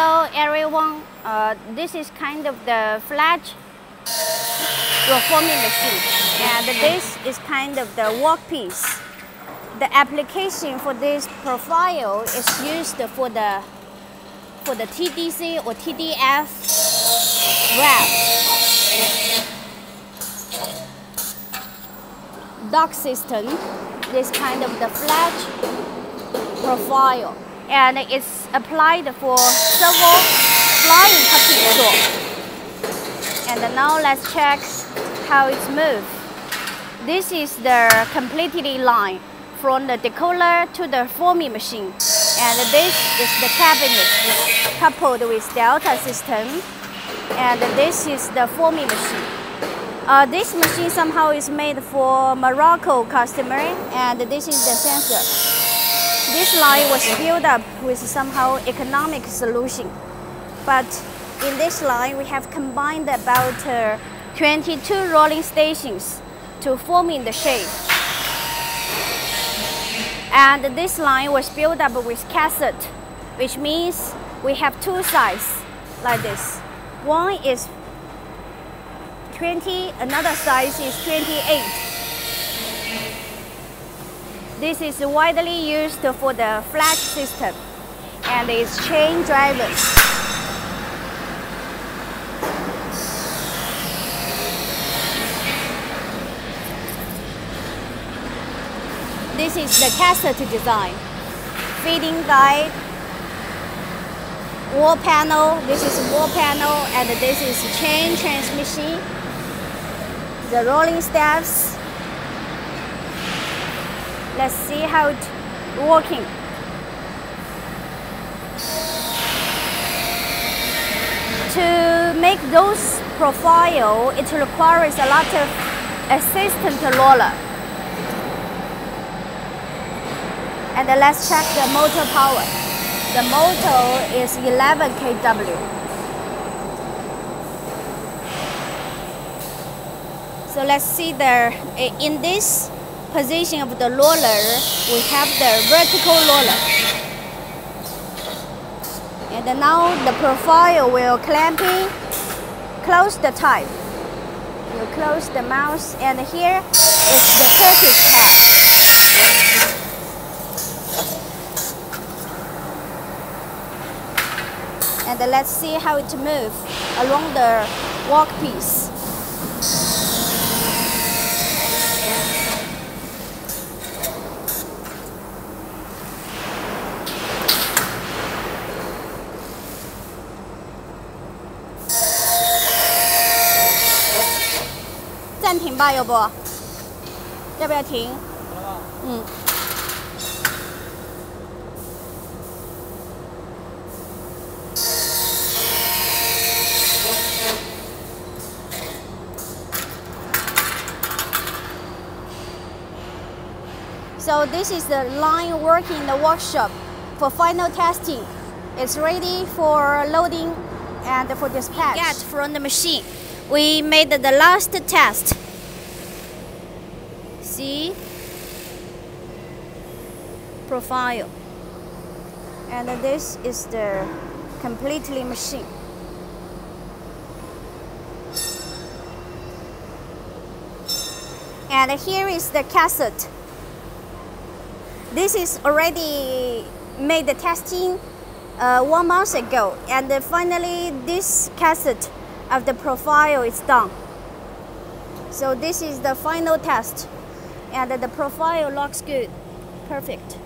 Hello everyone. Uh, this is kind of the flat reforming machine, and this is kind of the workpiece. The application for this profile is used for the for the TDC or TDF wrap. Duct system, this kind of the flat profile and it's applied for several flying tool. And now let's check how it's moved. This is the completely line from the decoiler to the forming machine. And this is the cabinet coupled with delta system. And this is the forming machine. Uh, this machine somehow is made for Morocco customer and this is the sensor. This line was built up with somehow economic solution. But in this line, we have combined about uh, 22 rolling stations to forming the shape. And this line was built up with cassette, which means we have two sides like this. One is 20, another size is 28. This is widely used for the flat system and its chain drivers. This is the cassette design. Feeding guide, wall panel, this is wall panel, and this is chain transmission. The rolling steps, Let's see how it's working. To make those profile, it requires a lot of assistant roller. And let's check the motor power. The motor is 11 kW. So let's see there in this position of the roller, we have the vertical roller. And now the profile will clamping, close the type. You close the mouse and here is the Turkish tab. And let's see how it moves along the workpiece. 暂停吧，要不？要不要停？嗯。So this is the line working in the workshop for final testing. It's ready for loading and for dispatch. Get from the machine. We made the last test. See? Profile. And this is the completely machine. And here is the cassette. This is already made the testing uh, one month ago. And finally, this cassette of the profile is done. So this is the final test and the profile looks good, perfect.